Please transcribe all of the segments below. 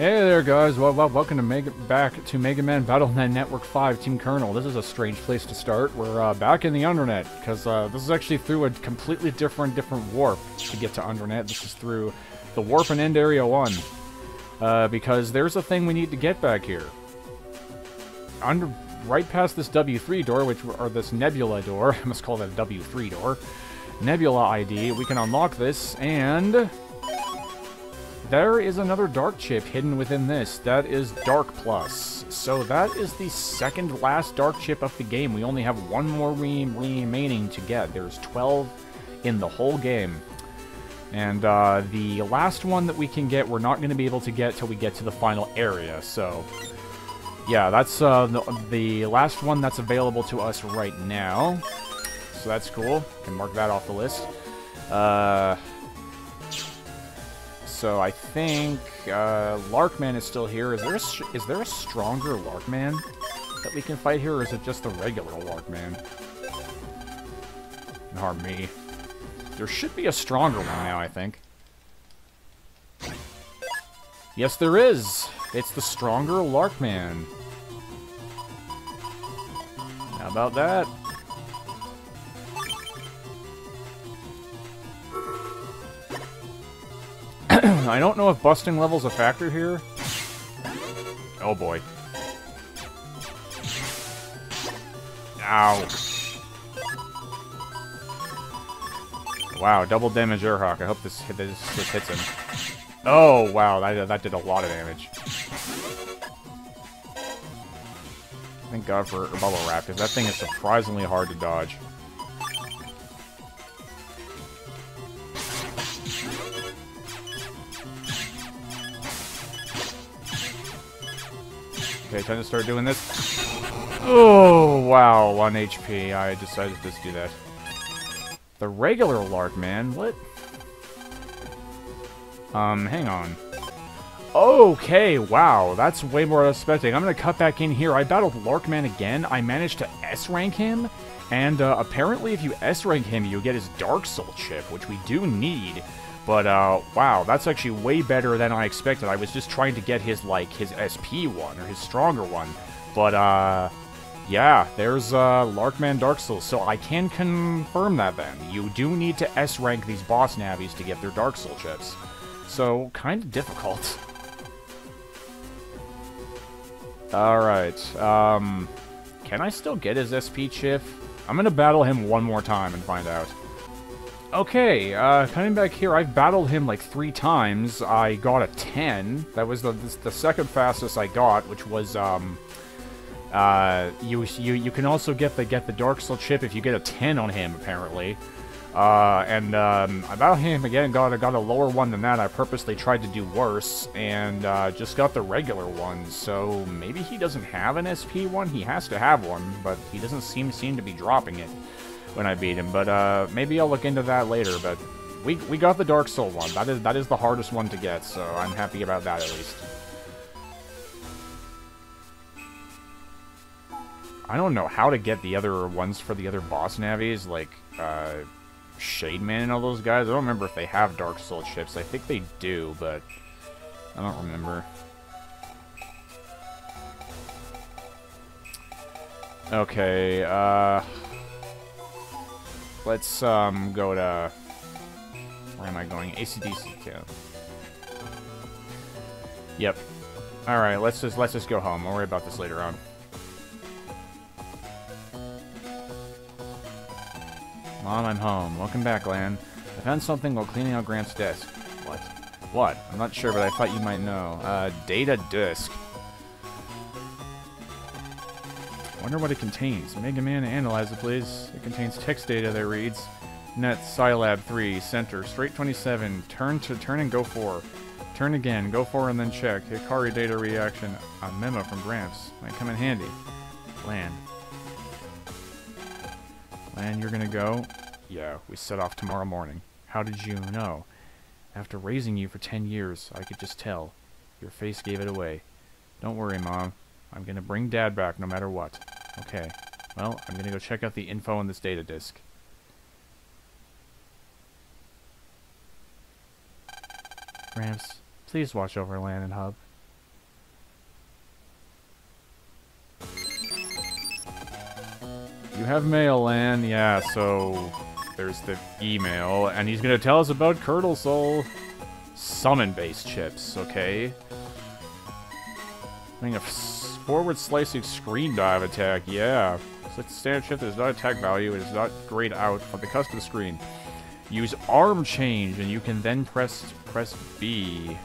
Hey there, guys. Well, well welcome to Mega back to Mega Man Battle.net Network 5 Team Colonel. This is a strange place to start. We're uh, back in the Undernet because uh, this is actually through a completely different different warp to get to Undernet. This is through the warp and end area one uh, because there's a thing we need to get back here. Under right past this W3 door, which or this Nebula door. I must call that a W3 door. Nebula ID. We can unlock this and there is another Dark chip hidden within this. That is Dark Plus. So that is the second last Dark chip of the game. We only have one more re remaining to get. There's 12 in the whole game. And uh, the last one that we can get, we're not going to be able to get till we get to the final area. So, yeah, that's uh, the, the last one that's available to us right now. So that's cool. Can mark that off the list. Uh, so I think uh, Larkman is still here. Is there a, is there a stronger Larkman that we can fight here, or is it just the regular Larkman? Nor me. There should be a stronger one now, I think. Yes, there is. It's the stronger Larkman. How about that? I don't know if busting level's a factor here. Oh boy. Ow. Wow, double damage Airhawk. I hope this, this, this hits him. Oh, wow, that, that did a lot of damage. Thank God for Bubble Wrap, because that thing is surprisingly hard to dodge. Okay, time to start doing this. Oh, wow, 1 HP. I decided to just do that. The regular Larkman? What? Um, hang on. Okay, wow, that's way more expecting. I'm gonna cut back in here. I battled Larkman again. I managed to S-rank him, and uh, apparently if you S-rank him, you get his Dark Soul chip, which we do need. But, uh, wow, that's actually way better than I expected. I was just trying to get his, like, his SP one, or his stronger one. But, uh, yeah, there's, uh, Larkman Dark Souls. So I can confirm that then. You do need to S-rank these boss navis to get their Dark Soul chips. So, kind of difficult. Alright, um, can I still get his SP chip? I'm gonna battle him one more time and find out. Okay, uh, coming back here, I've battled him like three times. I got a 10. That was the, the second fastest I got, which was, um, uh, you, you, you can also get the, get the Dark Soul chip if you get a 10 on him, apparently. Uh, and, um, I battled him again, got, got a lower one than that. I purposely tried to do worse, and, uh, just got the regular one. So, maybe he doesn't have an SP one? He has to have one, but he doesn't seem, seem to be dropping it when I beat him. But uh, maybe I'll look into that later. But we we got the Dark Soul one. That is that is the hardest one to get, so I'm happy about that at least. I don't know how to get the other ones for the other boss navis, like uh, Shade Man and all those guys. I don't remember if they have Dark Soul chips. I think they do, but I don't remember. Okay, uh... Let's um, go to... Where am I going? ACDC camp. Yep. Alright, let's just let's just go home. I'll worry about this later on. Mom, I'm home. Welcome back, Lan. I found something while cleaning out Gramps' desk. What? What? I'm not sure, but I thought you might know. Uh, data disk. Wonder what it contains. Mega Man, analyze it, please. It contains text data that reads, Net Scilab 3, Center, Straight 27, turn to turn and go 4. Turn again, go 4 and then check. Hikari data reaction, a memo from Gramps. Might come in handy. Lan. Lan, you're gonna go? Yeah, we set off tomorrow morning. How did you know? After raising you for 10 years, I could just tell. Your face gave it away. Don't worry, Mom. I'm gonna bring Dad back no matter what. Okay. Well, I'm gonna go check out the info on this data disk. Gramps, please watch over Lan and Hub. You have mail, Lan. Yeah, so there's the email, and he's gonna tell us about Colonel Soul. Summon base chips, okay? I think of forward slicing screen dive attack, yeah. Standard that is not attack value, it is not grayed out on the custom screen. Use arm change, and you can then press press B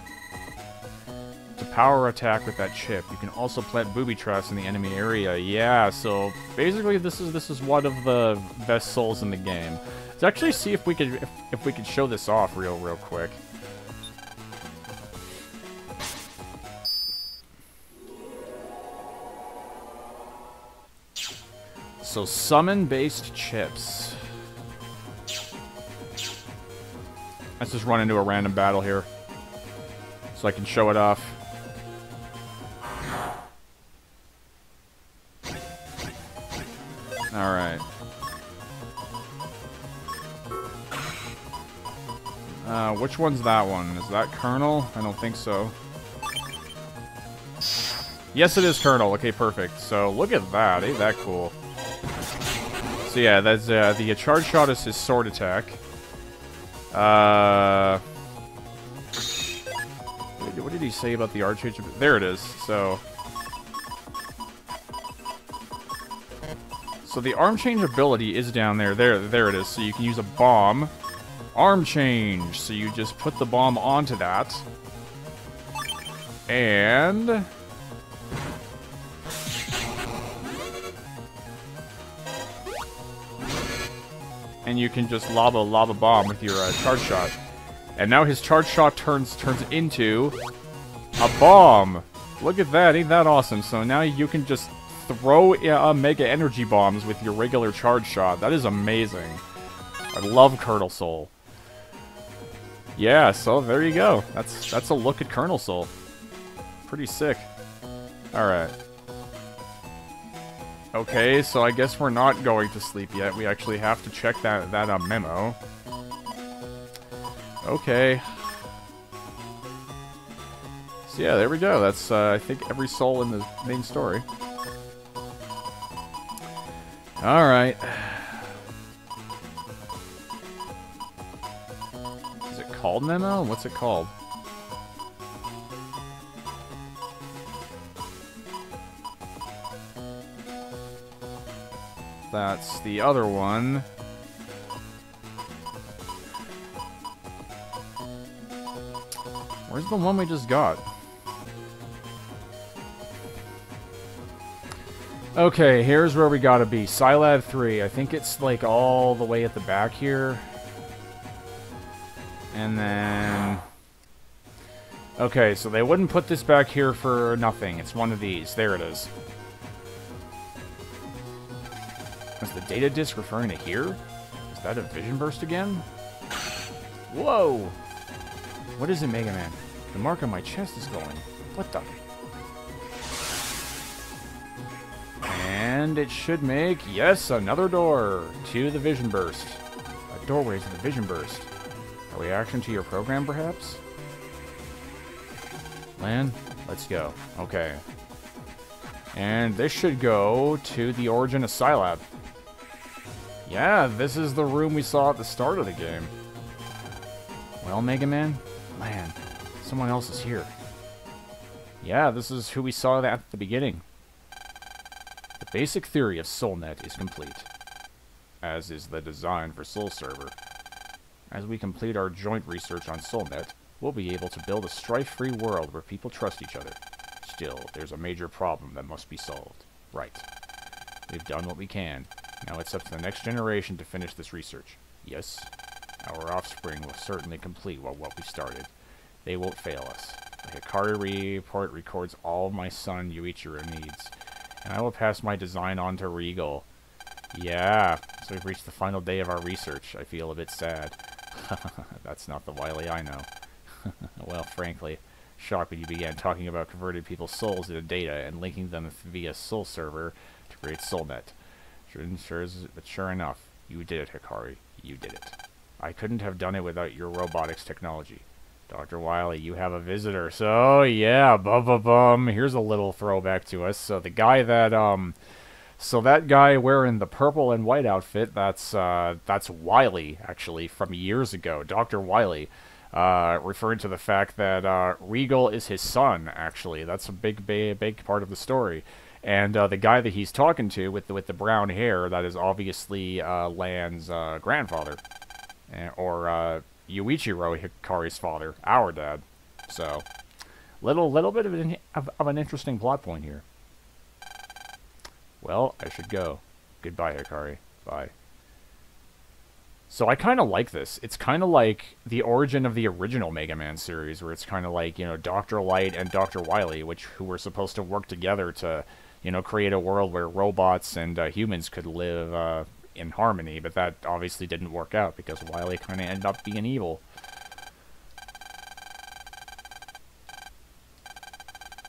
to power attack with that chip. You can also plant booby traps in the enemy area. Yeah, so basically this is this is one of the best souls in the game. Let's actually see if we could if, if we could show this off real real quick. So summon-based chips. Let's just run into a random battle here. So I can show it off. Alright. Uh, which one's that one? Is that Colonel? I don't think so. Yes, it is Colonel. Okay, perfect. So, look at that. Ain't that cool? So yeah, that's uh, the charge shot is his sword attack. Uh, what did he say about the arm change? There it is. So, so the arm change ability is down there. There, there it is. So you can use a bomb, arm change. So you just put the bomb onto that, and and you can just lava lava bomb with your uh, charge shot. And now his charge shot turns turns into a bomb. Look at that, ain't that awesome? So now you can just throw uh, mega energy bombs with your regular charge shot. That is amazing. I love Colonel Soul. Yeah, so there you go. That's that's a look at Colonel Soul. Pretty sick. Alright. Okay, so I guess we're not going to sleep yet. We actually have to check that, that uh, memo. Okay. So yeah, there we go. That's, uh, I think, every soul in the main story. Alright. Is it called memo? What's it called? That's the other one. Where's the one we just got? Okay, here's where we gotta be. Scilab 3. I think it's like all the way at the back here. And then... Okay, so they wouldn't put this back here for nothing. It's one of these. There it is. Is the data disk referring to here? Is that a vision burst again? Whoa! What is it, Mega Man? The mark on my chest is going. What the? And it should make, yes, another door to the vision burst. A doorway to the vision burst. A reaction to your program, perhaps? Lan, let's go. Okay. And this should go to the origin of Scilab. Yeah, this is the room we saw at the start of the game. Well, Mega Man? Man, someone else is here. Yeah, this is who we saw at the beginning. The basic theory of SoulNet is complete, as is the design for Soul Server. As we complete our joint research on SoulNet, we'll be able to build a strife-free world where people trust each other. Still, there's a major problem that must be solved. Right. We've done what we can, now it's up to the next generation to finish this research. Yes, our offspring will certainly complete what, what we started. They won't fail us. The Hikari report records all my son Yuichiro needs, and I will pass my design on to Regal. Yeah, so we've reached the final day of our research. I feel a bit sad. That's not the Wily I know. well, frankly, shocked when you began talking about converting people's souls into data and linking them via Soul Server to create SoulNet. Sure, but sure enough, you did it, Hikari. You did it. I couldn't have done it without your robotics technology. Dr. Wily, you have a visitor. So, yeah, bum bum bum. Here's a little throwback to us. So, the guy that, um, So that guy wearing the purple and white outfit, that's uh, that's Wily, actually, from years ago, Dr. Wily. Uh, referring to the fact that uh, Regal is his son, actually. That's a big, big, big part of the story. And uh, the guy that he's talking to with the, with the brown hair, that is obviously uh, Lan's uh, grandfather. Eh, or uh, Yuichiro Hikari's father, our dad. So, little little bit of an, of, of an interesting plot point here. Well, I should go. Goodbye, Hikari. Bye. So I kind of like this. It's kind of like the origin of the original Mega Man series, where it's kind of like, you know, Dr. Light and Dr. Wily, which who were supposed to work together to, you know, create a world where robots and uh, humans could live uh, in harmony, but that obviously didn't work out because Wily kind of ended up being evil.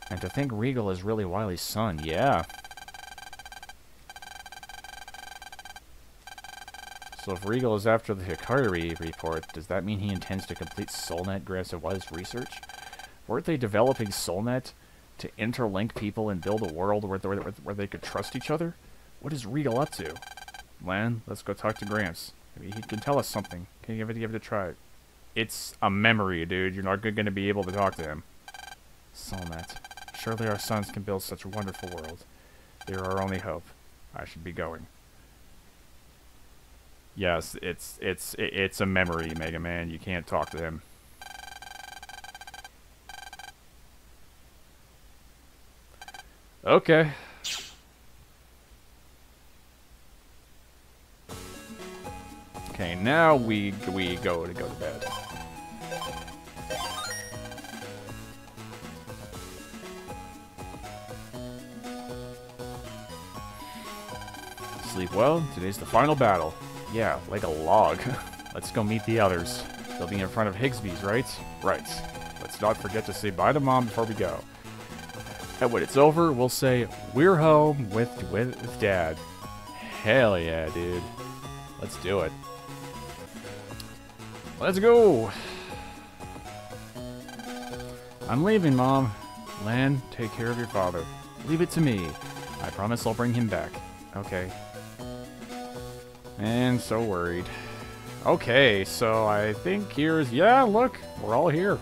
And to think Regal is really Wily's son, yeah. So if Regal is after the Hikari report, does that mean he intends to complete SoulNet grants of Wise research? Weren't they developing SoulNet to interlink people and build a world where, where, where they could trust each other? What is Regal up to? Lan, let's go talk to Gramps. Maybe he can tell us something. Can you give it, give it a try? It's a memory, dude. You're not going to be able to talk to him. SoulNet. Surely our sons can build such a wonderful world. They're our only hope. I should be going. Yes, it's it's it's a memory, Mega Man. You can't talk to him. Okay. Okay, now we we go to go to bed. Sleep well. Today's the final battle. Yeah, like a log. Let's go meet the others. They'll be in front of Higsby's, right? Right. Let's not forget to say bye to Mom before we go. And when it's over, we'll say, we're home with, with, Dad. Hell yeah, dude. Let's do it. Let's go! I'm leaving, Mom. Lan, take care of your father. Leave it to me. I promise I'll bring him back. Okay. And so worried. Okay, so I think here's... Yeah, look, we're all here.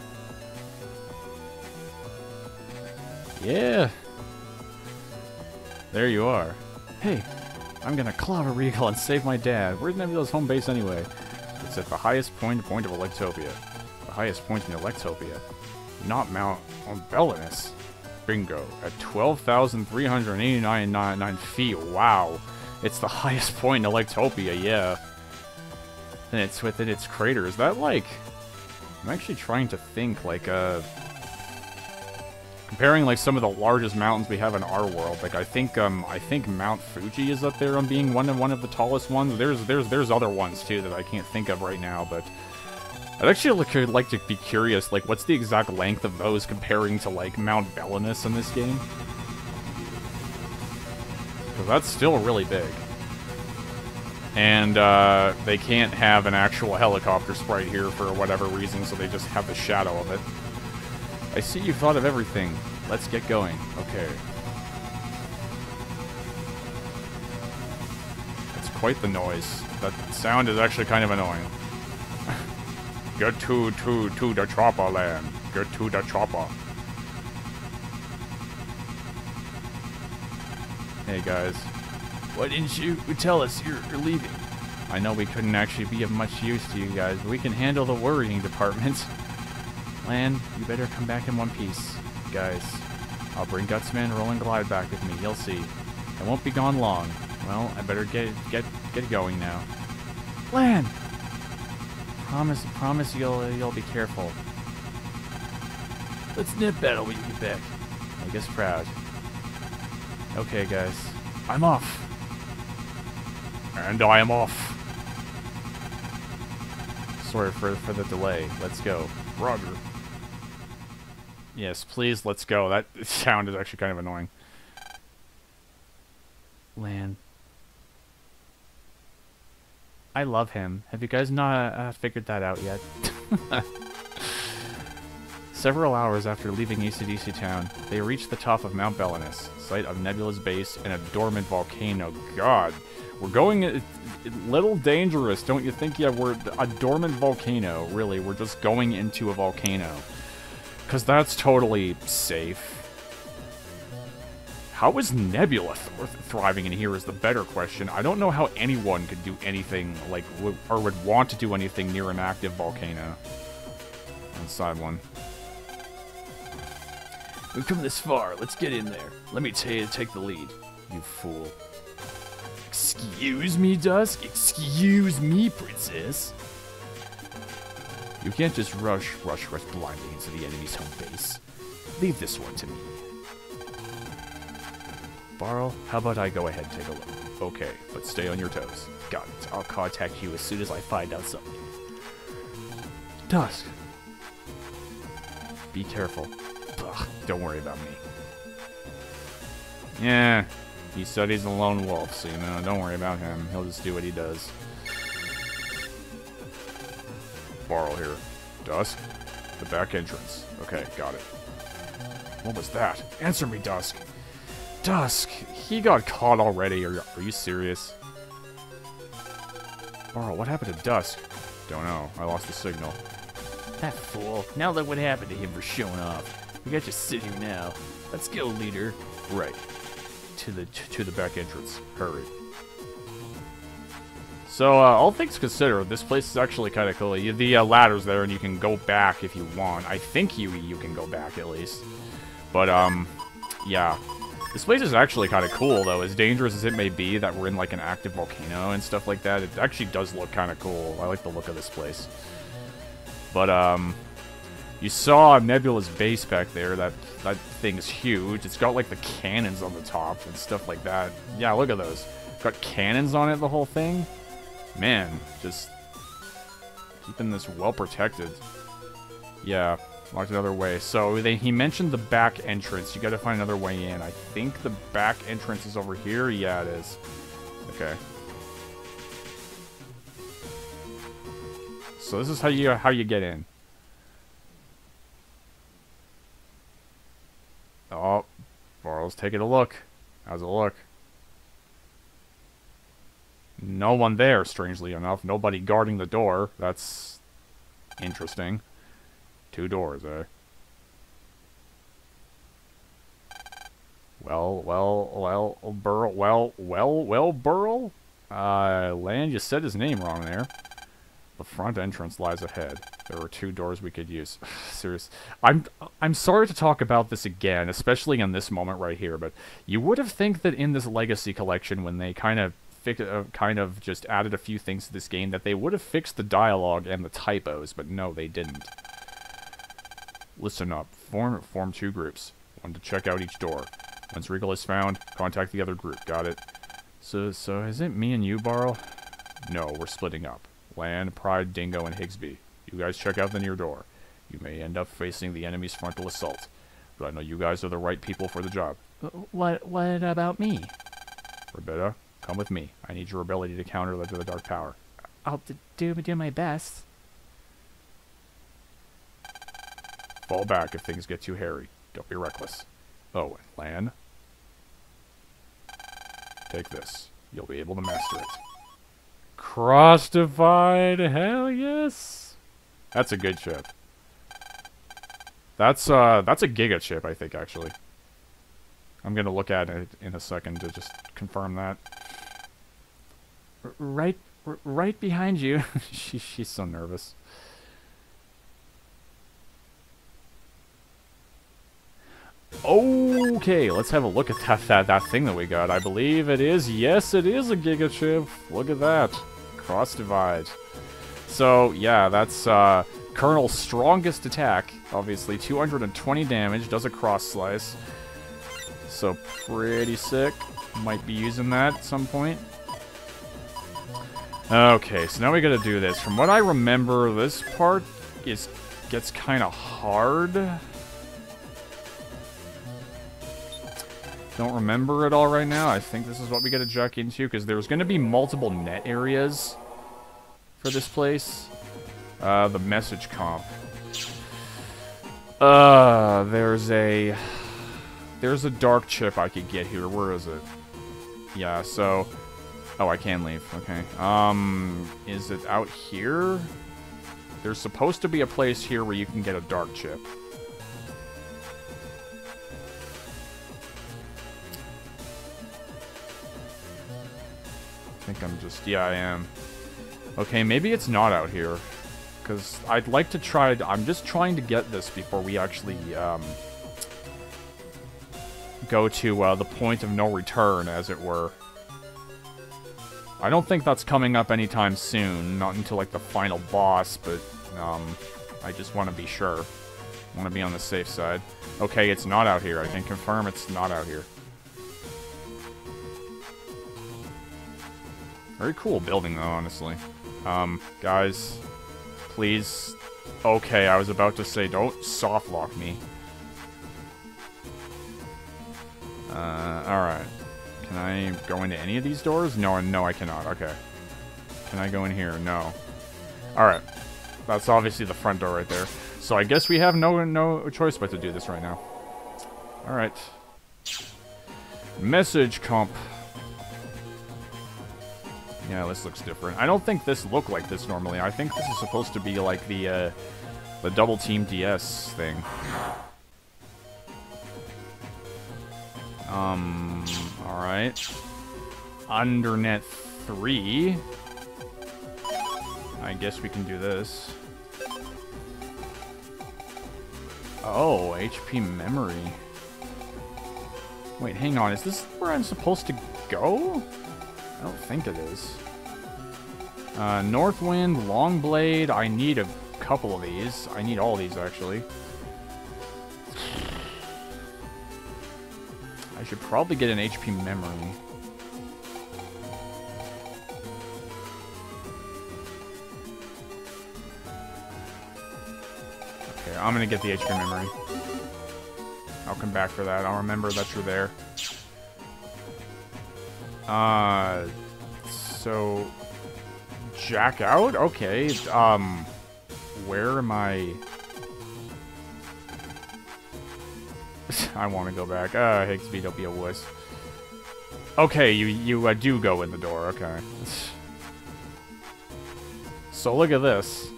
Yeah. There you are. Hey, I'm gonna clobber Regal and save my dad. Where's Nebula's home base anyway? It's at the highest point point of Electopia. The highest point in Electopia. Not Mount Belinus. Bingo. At 12,389 feet. Wow. It's the highest point in Electopia, yeah. And it's within its crater. Is that like... I'm actually trying to think, like, uh... Comparing, like, some of the largest mountains we have in our world, like, I think, um, I think Mount Fuji is up there on being one of, one of the tallest ones. There's, there's, there's other ones, too, that I can't think of right now, but... I'd actually like to be curious, like, what's the exact length of those comparing to, like, Mount Belinus in this game? Because that's still really big. And uh, they can't have an actual helicopter sprite here for whatever reason, so they just have the shadow of it. I see you thought of everything. Let's get going. Okay. It's quite the noise. That sound is actually kind of annoying. get to, to, to the chopper land. Get to the chopper. Hey guys. Why didn't you tell us you're, you're leaving? I know we couldn't actually be of much use to you guys, but we can handle the worrying department. Lan, you better come back in one piece. Guys, I'll bring Gutsman Roll and Glide back with me, you'll see. I won't be gone long. Well, I better get get get going now. Lan! Promise promise you'll you'll be careful. Let's nip battle when you get back. I guess proud. Okay, guys. I'm off. And I am off. Sorry for, for the delay. Let's go. Roger. Yes, please, let's go. That sound is actually kind of annoying. Lan. I love him. Have you guys not uh, figured that out yet? Several hours after leaving ACDC Town, they reached the top of Mount Belinus, site of Nebula's base and a dormant volcano. God, we're going a, a little dangerous, don't you think? Yeah, we're a dormant volcano, really. We're just going into a volcano. Because that's totally safe. How is Nebula th thriving in here is the better question. I don't know how anyone could do anything, like, or would want to do anything near an active volcano. Inside one. We've come this far. Let's get in there. Let me take the lead. You fool. Excuse me, Dusk? Excuse me, Princess? You can't just rush, rush, rush blindly into the enemy's home base. Leave this one to me. Baryl, how about I go ahead and take a look? Okay, but stay on your toes. Got it. I'll contact you as soon as I find out something. Dusk. Be careful. Ugh, don't worry about me. Yeah, he he's a lone wolf, so, you know, don't worry about him. He'll just do what he does. Baryl here. Dusk? The back entrance. Okay, got it. What was that? Answer me, Dusk. Dusk, he got caught already. Are, are you serious? Baryl, what happened to Dusk? Don't know. I lost the signal. That fool. Now look what happened to him for showing off. We got you sitting here now. Let's go, leader. Right. To the to the back entrance. Hurry. So, uh, all things considered, this place is actually kind of cool. You, the uh, ladder's there, and you can go back if you want. I think you you can go back, at least. But, um, yeah. This place is actually kind of cool, though. As dangerous as it may be that we're in, like, an active volcano and stuff like that, it actually does look kind of cool. I like the look of this place. But, um, you saw Nebula's base back there. That, that thing is huge. It's got, like, the cannons on the top and stuff like that. Yeah, look at those. Got cannons on it, the whole thing. Man, just keeping this well protected. Yeah, Locked another way. So they, he mentioned the back entrance. You got to find another way in. I think the back entrance is over here. Yeah, it is. Okay. So this is how you how you get in. Oh, Baryl's taking a look. How's it look? No one there, strangely enough. Nobody guarding the door. That's interesting. Two doors, eh? Well, well, well, Burl, well, well, well, Burl? Uh, Lan, you said his name wrong there. The front entrance lies ahead. There are two doors we could use. Serious. I'm I'm sorry to talk about this again, especially in this moment right here, but you would have think that in this Legacy collection, when they kind of uh, kind of just added a few things to this game, that they would have fixed the dialogue and the typos, but no, they didn't. Listen up. Form form two groups. One to check out each door. Once Regal is found, contact the other group. Got it? So, so is it me and you, Baryl? No, we're splitting up. Lan, Pride, Dingo, and Higsby. You guys check out the near door. You may end up facing the enemy's frontal assault. But I know you guys are the right people for the job. What, what about me? Ribitta, come with me. I need your ability to counter the, the Dark Power. I'll do, do my best. Fall back if things get too hairy. Don't be reckless. Oh, and Lan. Take this. You'll be able to master it. Cross divide, hell yes. That's a good chip. That's uh that's a giga chip, I think actually. I'm gonna look at it in a second to just confirm that. Right right behind you. she, she's so nervous. Okay, let's have a look at that, that, that thing that we got. I believe it is. Yes, it is a Giga Chip. Look at that. Cross Divide. So, yeah, that's uh, Colonel's strongest attack. Obviously, 220 damage. Does a cross slice. So, pretty sick. Might be using that at some point. Okay, so now we gotta do this. From what I remember, this part is gets kind of hard. Don't remember it all right now. I think this is what we gotta jack into, because there's gonna be multiple net areas for this place. Uh, the message comp. Uh, there's a... There's a dark chip I could get here. Where is it? Yeah, so... Oh, I can leave. Okay. Um, is it out here? There's supposed to be a place here where you can get a dark chip. I think I'm just... Yeah, I am. Okay, maybe it's not out here. Because I'd like to try... I'm just trying to get this before we actually, um, Go to, uh, the point of no return, as it were. I don't think that's coming up anytime soon. Not until, like, the final boss, but, um... I just want to be sure. Want to be on the safe side. Okay, it's not out here. I can confirm it's not out here. Very cool building, though, honestly. Um, guys, please. Okay, I was about to say, don't soft lock me. Uh, alright. Can I go into any of these doors? No, no, I cannot. Okay. Can I go in here? No. Alright. That's obviously the front door right there. So I guess we have no no choice but to do this right now. Alright. Message comp. Yeah, this looks different. I don't think this looked like this normally. I think this is supposed to be like the, uh, the double team DS thing. Um, alright. Undernet 3. I guess we can do this. Oh, HP memory. Wait, hang on. Is this where I'm supposed to go? I don't think it is. Uh, Northwind, Longblade. I need a couple of these. I need all these, actually. I should probably get an HP memory. Okay, I'm gonna get the HP memory. I'll come back for that. I'll remember that you're there. Uh, so jack out? Okay. Um, where am I? I want to go back. Uh, Higsby, don't be a wuss. Okay, you you uh, do go in the door. Okay. So look at this.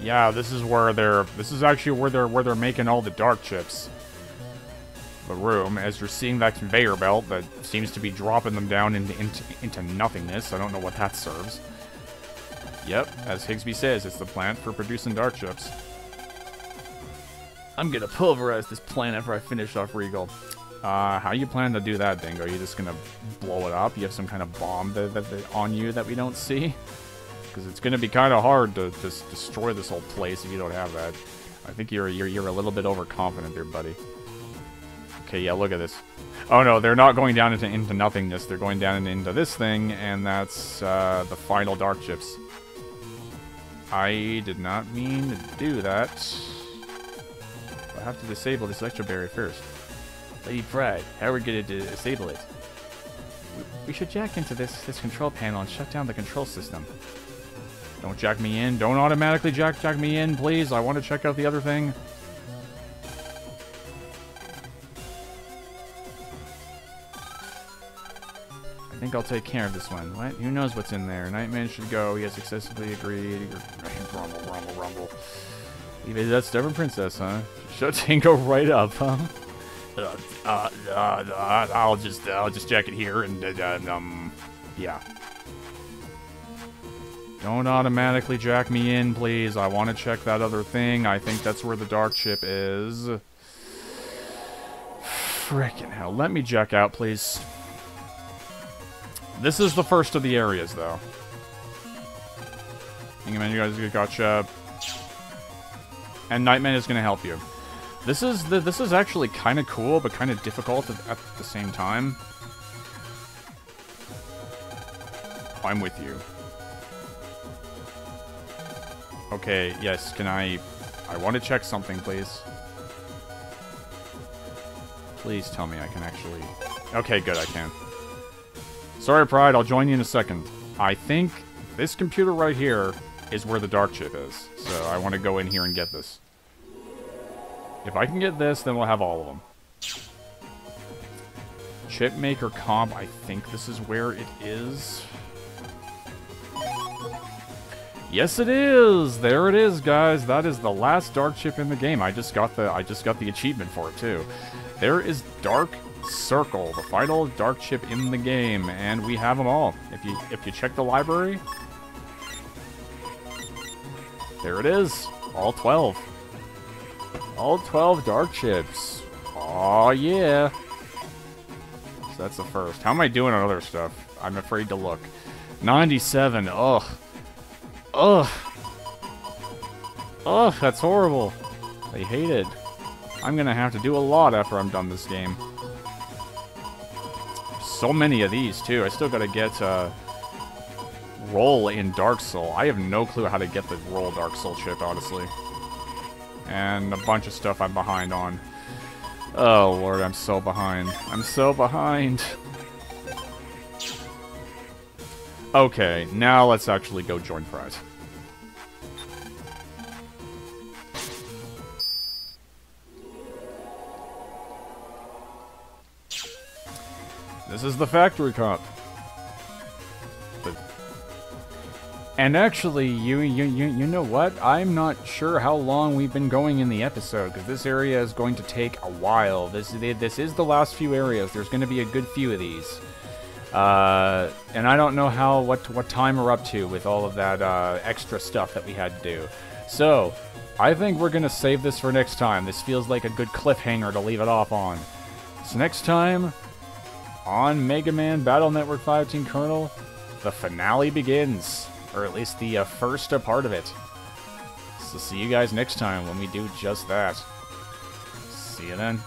Yeah, this is where they're. This is actually where they're where they're making all the dark chips. The room, as you're seeing that conveyor belt that seems to be dropping them down into into, into nothingness. I don't know what that serves. Yep, as Higsby says, it's the plant for producing dark chips. I'm gonna pulverize this plant after I finish off Regal. Uh, how you plan to do that, Dingo? Are you just gonna blow it up? You have some kind of bomb that, that, that on you that we don't see? Because it's gonna be kind of hard to just destroy this whole place if you don't have that. I think you're you're you're a little bit overconfident there, buddy. Okay, yeah, look at this. Oh no, they're not going down into into nothingness. They're going down into this thing, and that's uh, the final dark chips. I did not mean to do that. I have to disable this extra berry first. Lady Pride, how are we gonna disable it? We should jack into this this control panel and shut down the control system. Don't jack me in. Don't automatically jack jack me in, please. I want to check out the other thing. I think I'll take care of this one. What? Who knows what's in there? KnightMan should go. He has successfully agreed. Rumble, rumble, rumble. Even that stubborn princess, huh? Shut Dingo right up, huh? Uh, uh, uh, uh, I'll just, I'll just check it here, and uh, um, yeah. Don't automatically jack me in, please. I want to check that other thing. I think that's where the dark chip is. Frickin' hell. Let me jack out, please. This is the first of the areas, though. Hang on, you guys gotcha. And KnightMan is going to help you. This is the, this is actually kind of cool, but kind of difficult at, at the same time. I'm with you. Okay, yes, can I... I want to check something, please. Please tell me I can actually... Okay, good, I can. Sorry, Pride, I'll join you in a second. I think this computer right here is where the dark chip is. So I want to go in here and get this. If I can get this, then we'll have all of them. Chip Maker Comp, I think this is where it is. Yes, it is. There it is, guys. That is the last dark chip in the game. I just got the I just got the achievement for it too. There is Dark Circle, the final dark chip in the game, and we have them all. If you if you check the library, there it is. All 12. All 12 dark chips. Oh yeah. So that's the first. How am I doing on other stuff? I'm afraid to look. 97. Ugh. Ugh. Ugh, that's horrible. I hate it. I'm gonna have to do a lot after I'm done this game. So many of these, too. I still gotta get, uh... Roll in Dark Soul. I have no clue how to get the Roll Dark Soul chip, honestly. And a bunch of stuff I'm behind on. Oh, Lord, I'm so behind. I'm so behind. Okay, now let's actually go join Fries. This is the factory comp. And actually, you, you you you know what? I'm not sure how long we've been going in the episode because this area is going to take a while. This this is the last few areas. There's going to be a good few of these. Uh, and I don't know how what what time we're up to with all of that uh, extra stuff that we had to do. So, I think we're gonna save this for next time. This feels like a good cliffhanger to leave it off on. So next time, on Mega Man Battle Network 5 Team Colonel, the finale begins, or at least the uh, first part of it. So see you guys next time when we do just that. See you then.